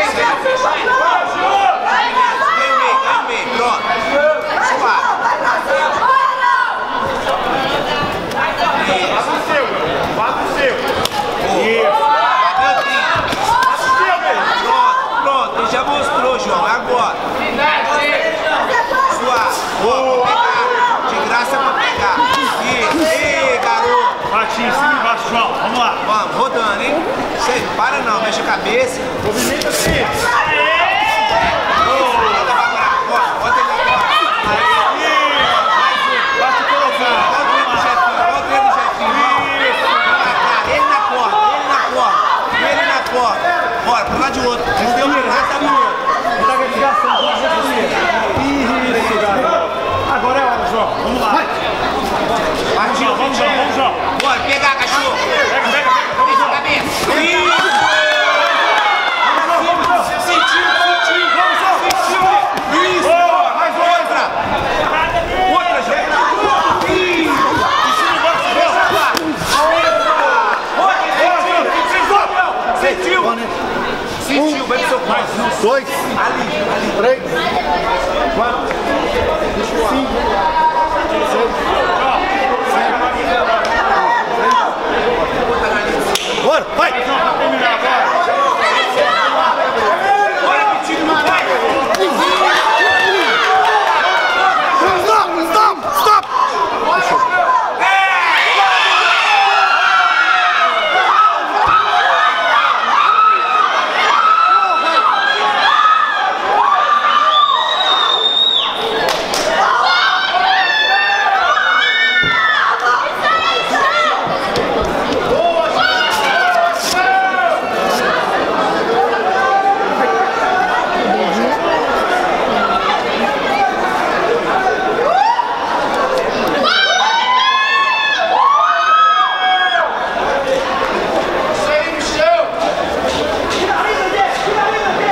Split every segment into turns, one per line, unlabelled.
Yeah. João, vamos lá.
Vamos, rodando, hein? Para não, mexe a cabeça.
Movimenta assim.
Aê! Bora, pra lá de outro. Não deu. acompanha seu passo.
Dois,
ali,
três, quatro, cinco.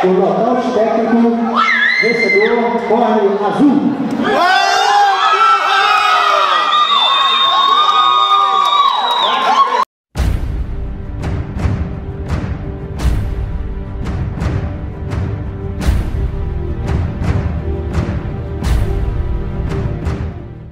o nocaute técnico vencedor, corre azul.